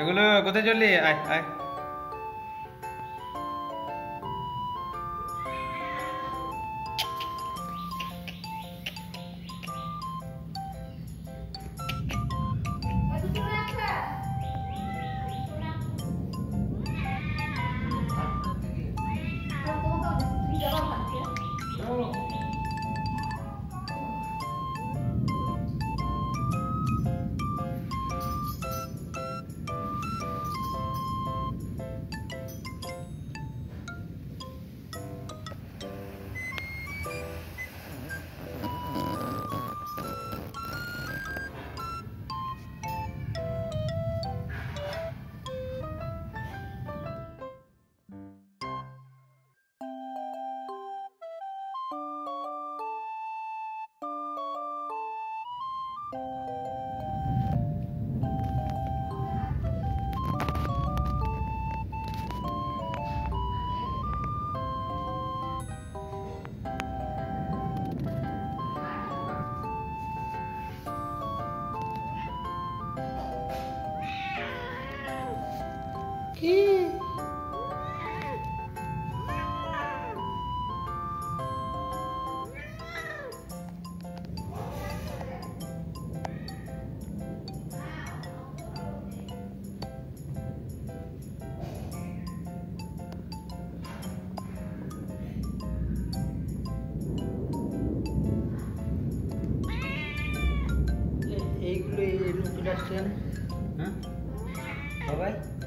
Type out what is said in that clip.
এগুলো কোথায় চললি আয় আয় এইগুলো এই লোকটার ট্রেন হ্যাঁ সবাই